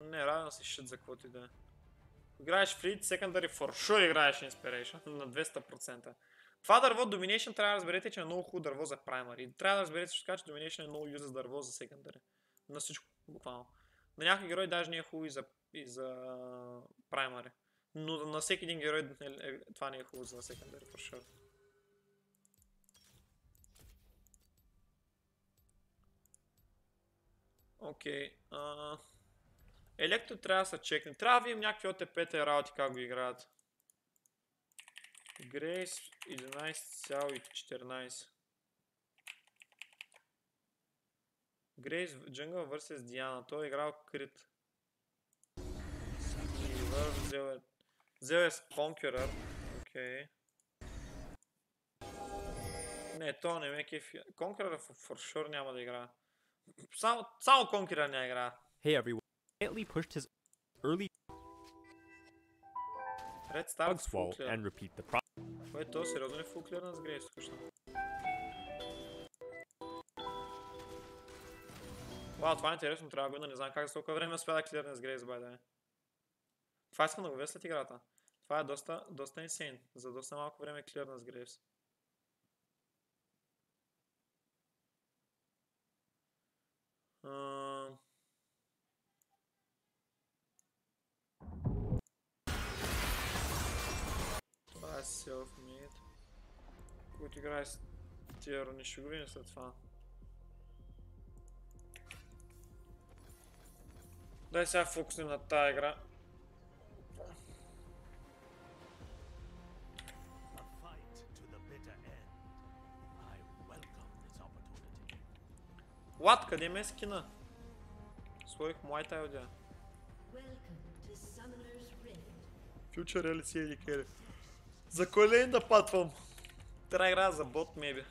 Не, равен си shit за каквото и да е. Играеш Fleet, Secondary, for sure играеш Inspiration на 200%. Това дърво Domination трябва да разберете, че е много хубаво дърво за Primary. Трябва да разберете също така, че Domination е много юза дърво за Secondary. На всичко, буквално. На някой герой даже не е хубаво и за, и за Primary. Но на всеки един герой е, е, това не е хубаво за Secondary, for sure. Окей. Okay. Електро трябва да се чекне. Трябва да видим някакви ОТП-та работи как го играят. Грейс 11,14 Грейс Джунгъл vs Диана. Той е играл крит. Взел е... Взел е. Окей. Не, то не ме кефи. Conqueror for sure няма да игра. Само, само няма игра. Hey everyone. Quietly pushed his early Red Star bugs wall and repeat the process. Кое то сериозно е фул клирна с Грейс, скучно. Вау, това е интересно, трябва да го не знам как за толкова време успя да клирне с Грейс, бай да Това искам да го видя след играта. Това е доста, доста инсейн. За доста малко време клирна с Грейс. Uh... Това е self-made. Който играе с тия рони, ще го видим след това. Дай сега фокуснем на тази игра. Лад, къде ме е скина? Сложих Muay одя. Future LC или къде? За кой лейн да патвам? Трябва да играя за бот, меби.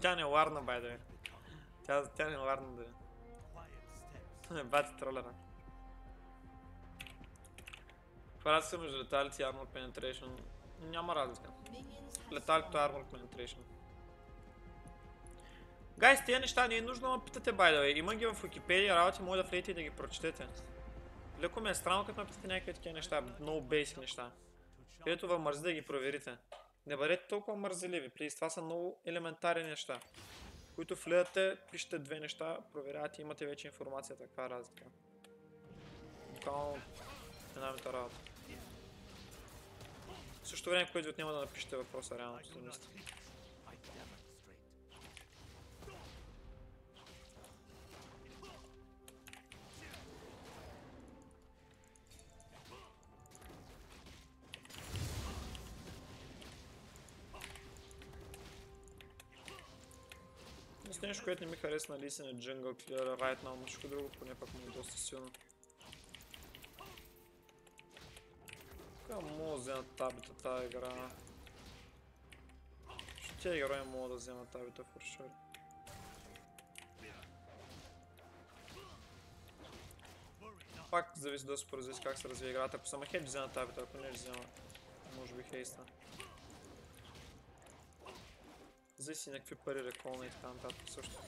Тя не ларна, бай да Тя, тя не ларна да Бати тролера. Разлика между леталите и Armor Penetration? Няма разлика. Леталито е Armor Penetration. Гайс, тези неща не е нужно да ме питате, by the way. Има ги в Wikipedia, работи, може да влезете и да ги прочетете. Леко ми е странно, като ме питате някакви такива неща, много basic неща. Където ви мързи да ги проверите. Не бъдете толкова мързеливи, плиз. Това са много елементарни неща. Които влезате, пишете две неща, проверявате имате вече информацията, каква е разлика. Буквално една минута работа. В същото време, което ви отнема да напишете въпроса реално в студентите. нещо, което не ми харесва на Лисен е Jungle Clear right now, всичко друго поне пък му е доста силно. Така мога да взема табита тази игра. Ще тия герои мога да взема табита for sure. Пак зависи доста по как се развие играта. Ако съм хед взема табита, ако не взема, може би хейста. Зависи някакви пари реколна и така нататък също.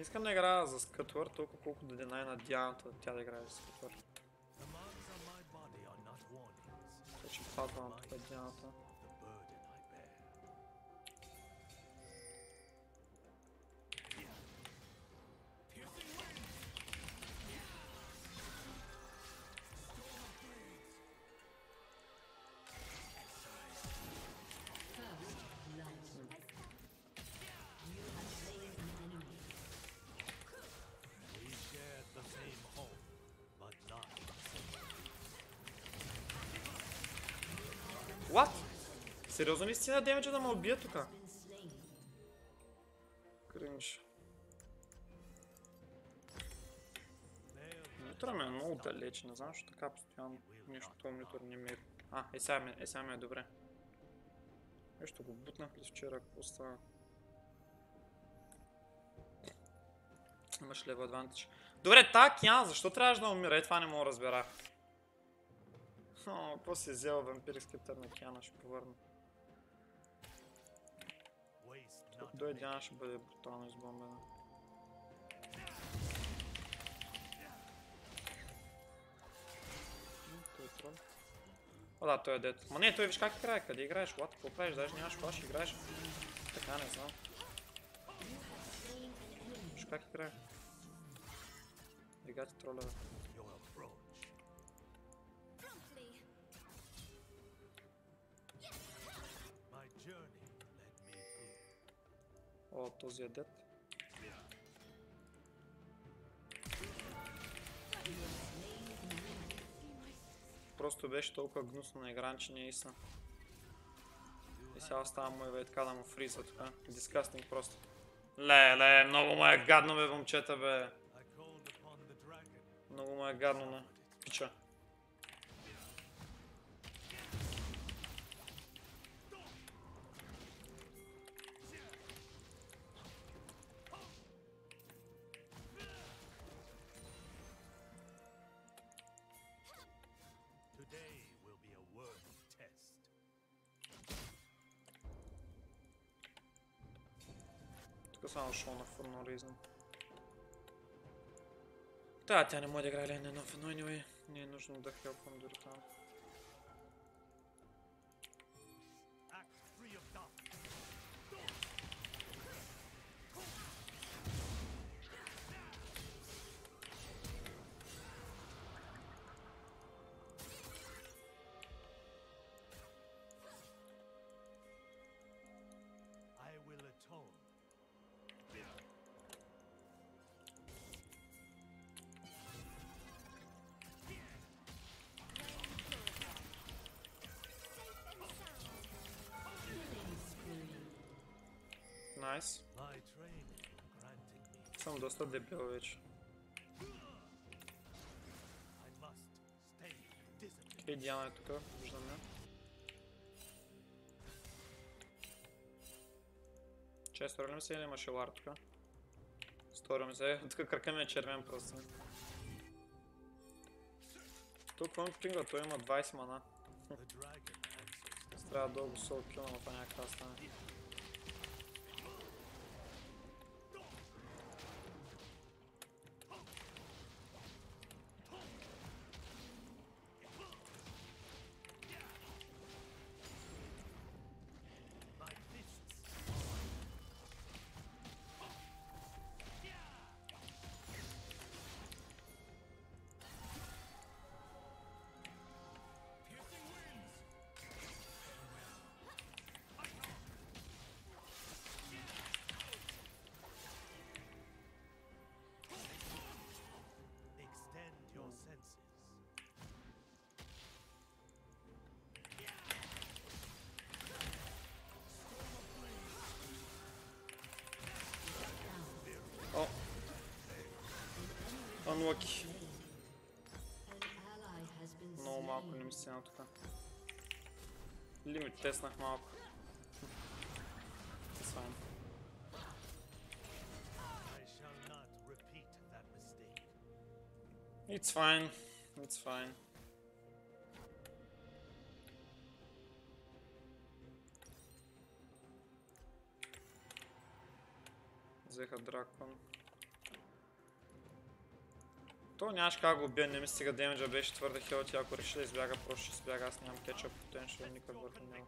Не искам да играя за скътвър, толкова колко да най-надяваната тя да играе за скътвър. Вече падвам тук Дианата. What? Сериозно ли стина демеджа да ме убие тука? Кринж. Монитора ми е много далеч, не знам, защо така постоянно нещо този монитор не ми е... А, е ми, е, сега ми е добре. Нещо го бутнах ли вчера, какво става? Имаш лево адвантаж. Добре, та Киана, защо трябваше да умира? Е, това не мога да разбера. О, после взел вампирски тър на Киана, ще повърна. Тук дойде Диана ще бъде брутално избомбена. Той е трол. О, да, той е дет. Ма не, той виж как играе, къде играеш, what? Какво правиш? Даже нямаш флаш, играеш. Така, не знам. Виж как играе. Играти тролера. О, този е дет. Просто беше толкова гнусно на игран, че не е истина. И сега остава му и така да му фриза тук. Дискастинг просто. Ле, ле, много му е гадно бе, момчета бе. Много му е гадно на пича. Тук само шоу на for no reason. Да, тя не може да играе лейн едно, но anyway, не е нужно да хелпвам дори там. Me. Съм доста дебил вече. Окей, Диана е тук, виждаме. Че, стори ми се или имаше лар тук? Стори ми се, тук кръка ми е червен просто. Тук ми пинга, той има 20 мана. Трябва дълго сол кил, но това някаква стане. Unlucky. Много малко не ми стена тук. Лимит теснах малко. It's fine. I shall not repeat that mistake. It's fine. It's fine. Взеха дракон. То нямаш как го убия, не ми стига демеджа, беше твърде хелти, ако реши да избяга, просто ще избяга, аз нямам кетчъп потеншъл никак върху него.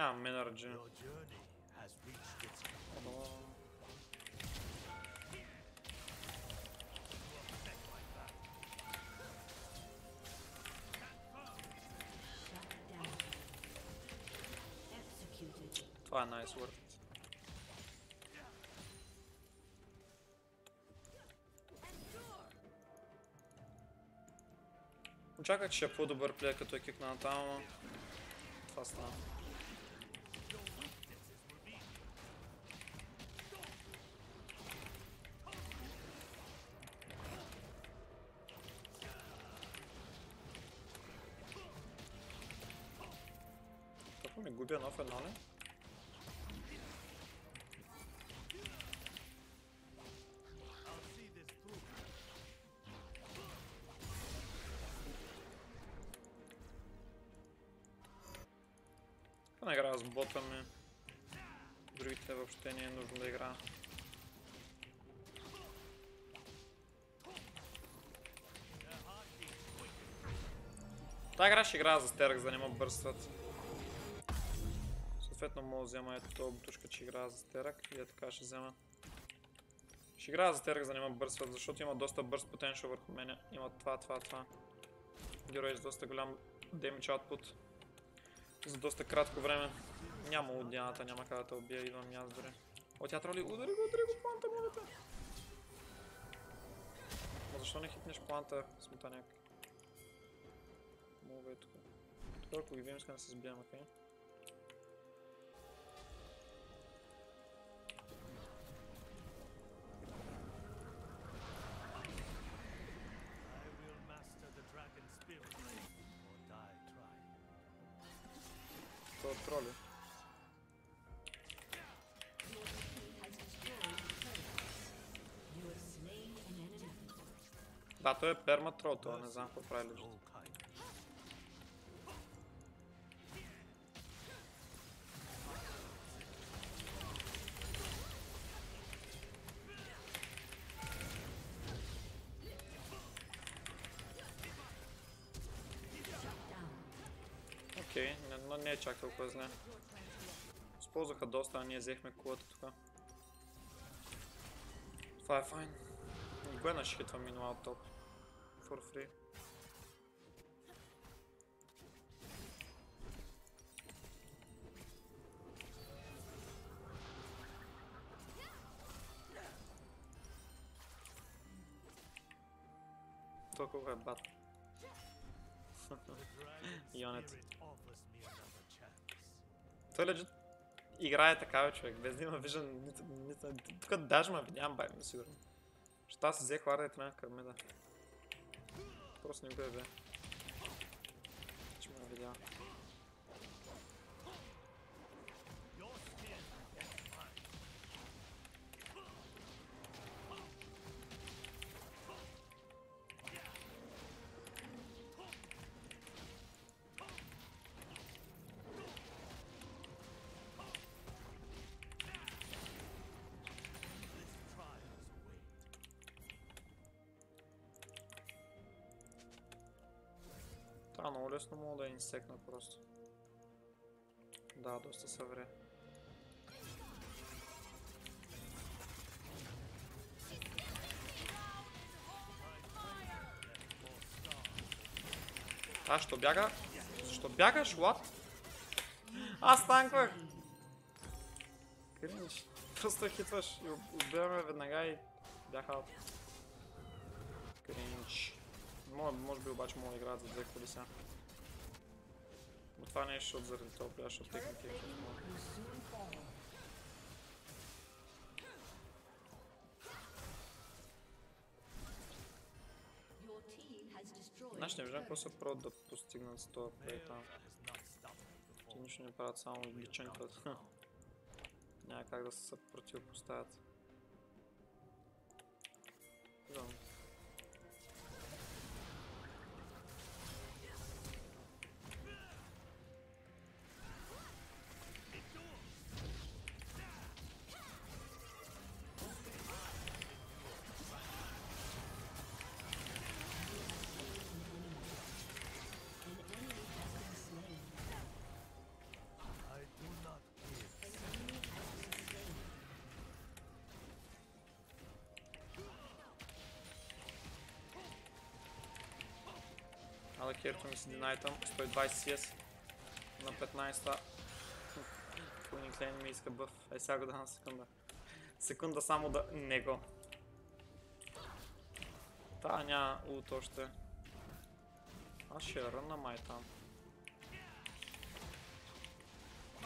Нямам енерджи. Your journey has reached its Executed. Това е nice work. Очаквах, че ще е по-добър плей, като е this through. Това не играя с бота ми. Другите въобще не е нужно да играя. Та игра ще играя за стерък, за да не ме бърстват. Съответно мога да взема ето това бутушка, че играя за стерък и е така ще взема. Ще играя за стерък, за да не ме бърстват, защото има доста бърз потенциал върху мене. Има това, това, това. Герой с доста голям damage output за доста кратко време. Няма от няма как да те убия, идвам и аз дори. О, тя троли, удари го, удари го, планта, те. Ма защо не хитнеш планта, смутаняк? Мога е тук. Тук ако ги видим, искам да се сбием, окей? I todos troles. Da, to je perma troll, to ne znam ko pravi. Чак толкова зле. Използваха доста, а ние взехме кулата тук. Това е файн. Гвена ще хитва минуал топ. For free. Толкова е бат. The Той лежит играе така, бе, човек, без да има виждан, нито, тук даже ме видявам, бай, ми сигурно. Защото аз взех хварда и трябва към мен да. Просто не го е бе. Че ме е много лесно мога да инсекна просто. Да, доста се вре. А, що бяга? Защо бягаш? What? Аз танквах! Кринч. Просто хитваш и уб- убиваме веднага и бях аут. Кринч. Може, би обаче мога да играят за две. Но това не е защото заради това пляж, защото техните е Знаеш, не виждам какво са про да постигнат с този плей там. Те нищо не правят, само личенкват. Няма как да се противопоставят. Няма да кертваме с един айтъм. 120 CS на 15-та. Фуник Лейн ми иска бъв. Ай сега го дам секунда. Секунда само да не го. Та няма ут още. Аз ще я рънна май там.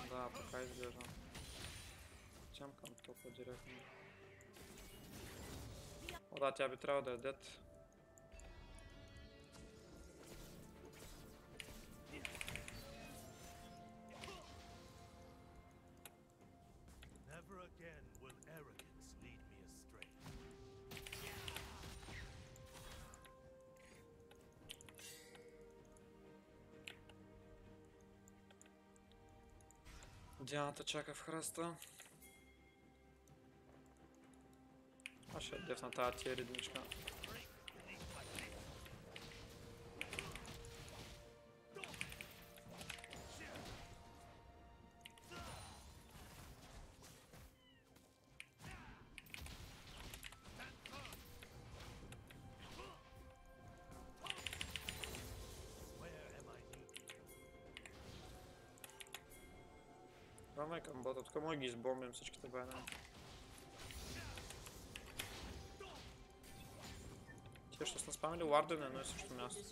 Да, така изглежда. Отивам към топа директно. О да, тя би трябвало да е дет. Дианата чака в храста. Аз ще я дефна тази тия Давай към бота, тук може ги избомбим всичките байна. Тия ще сме спамили варда на едно и също място.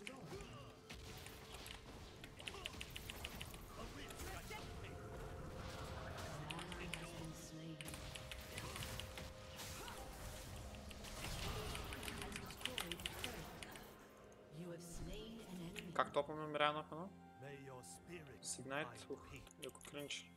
Как топаме умирая на пано? Сигнайт, ух, леко клинч.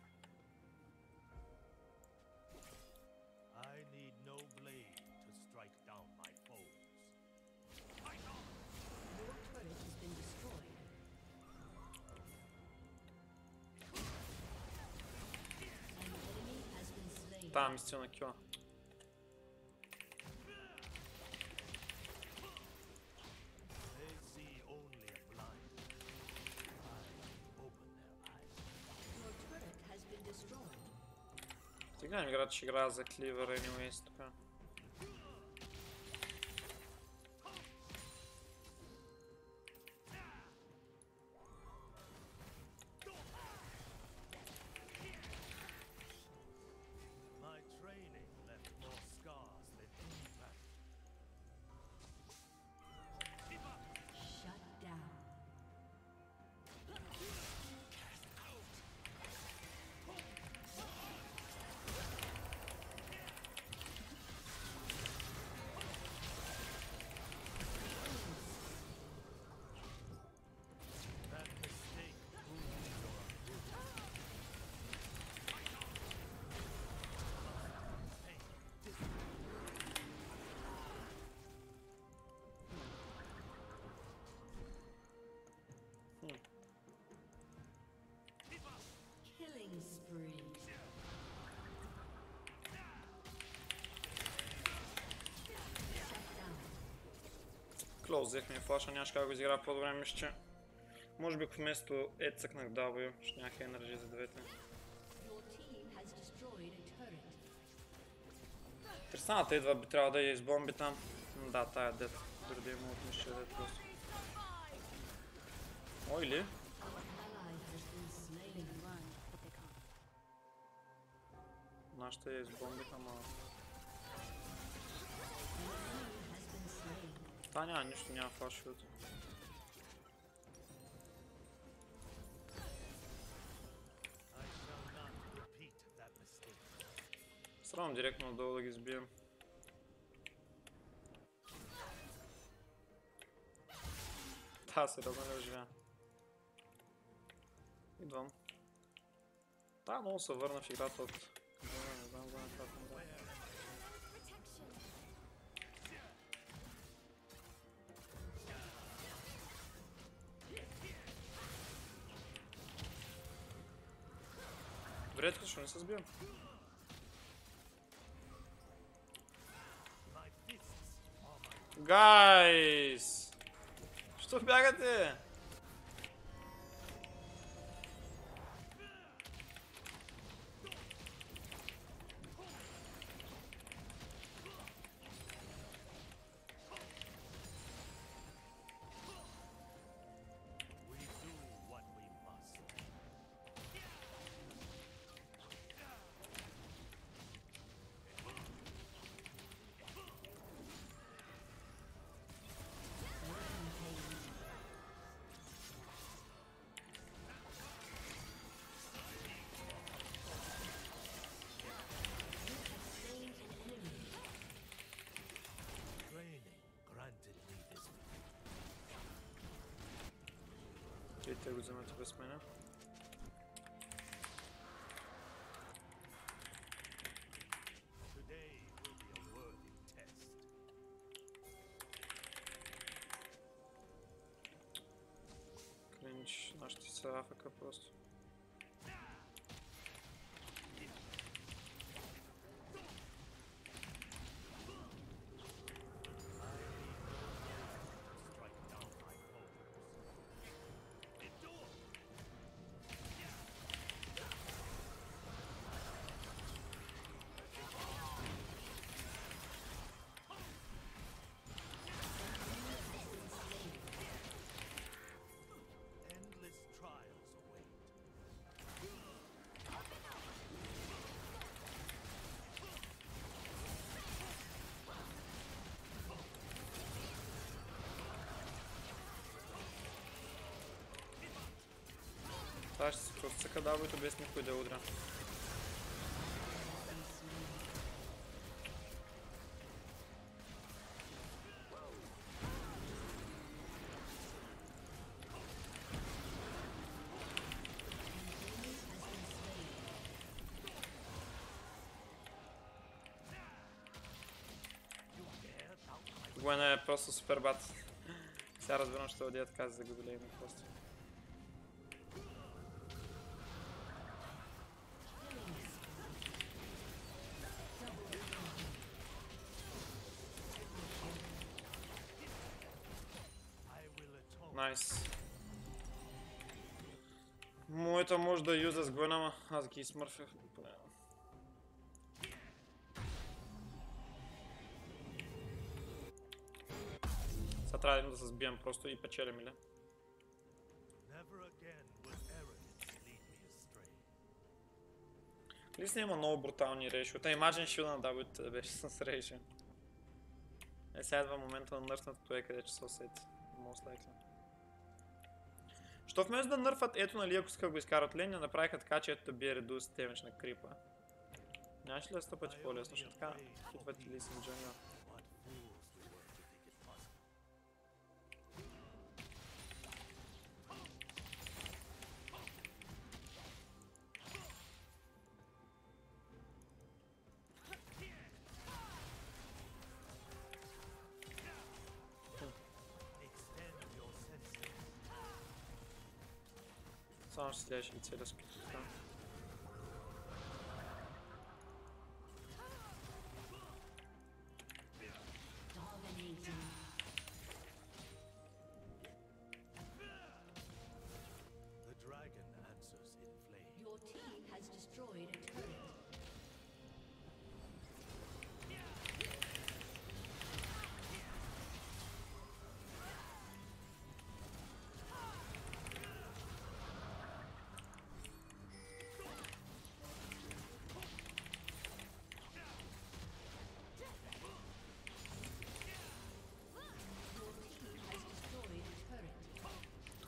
tam 必要な気は Фига играч игра за кливер anyways такая? Down. Клоуз взехме флаша, нямаше как да го изигра по-добре, мисля. Може би вместо Ед цъкнах W, ще нямах енергия за двете. Тристаната идва, би трябвало да я избомби там. Да, тая дет. Дори да има от нищо дет просто. Ой ли? Нашите я избомбиха, ама... Has been slain. Та няма нищо, няма флашовете. I shall not repeat that mistake. Сравам директно отдолу да ги сбием. Та, сериозно ли оживя? Идвам. Да, много се върна в играта от... Добре, тук ще не се сбием. My fists are my Гайс! Що бягате? И те го вземате без мене. Кринч, нашите са афака просто. Това ще се просто се кадавайте без никой да удря. Гуена е просто супер бат. Сега разбирам, че това така за да го долеем просто. Моята може да юза с Гвен, ама аз ги смърфях. Сега трябва да се сбием просто и печелим, или? Лисна има много брутални рейши. От Imagine Shield на W беше с рейши. Е, сега идва момента на нърфнато е къде че се усети. Most likely. Що вместо да нърфат, ето нали, ако исках го изкарат лен, не направиха така, че ето да бие редус демидж на крипа. Нямаше ли да стъпати по-лесно, така хитват и Лисен Джуниор. Само ще следваш и целия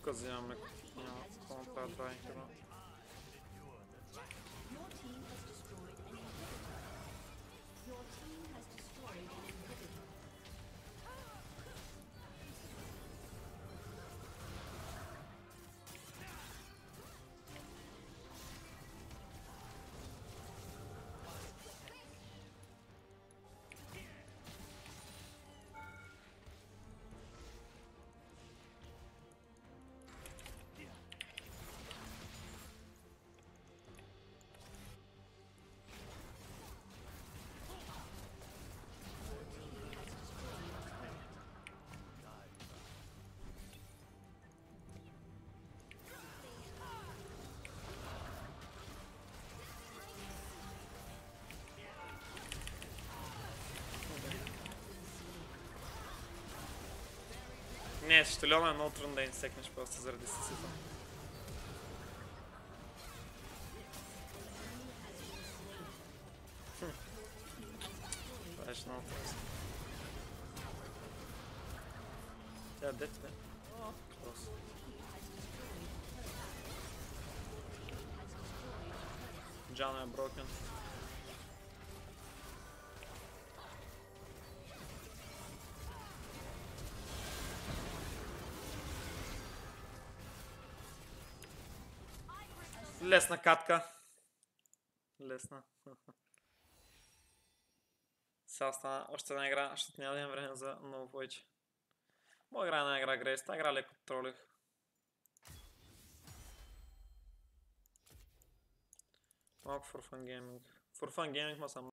Тук взимаме няма какво Не, ще Леона е много трудно да инсекнеш просто заради. Хм. Това беше много просто. Тя дет бе. О, клас. Джана е брокен. Лесна катка. Лесна. Сега стана още една игра, защото няма да имам време за много повече. Мога игра една игра Грейс, тази игра леко тролих. Малко for fun gaming. For fun gaming ма съм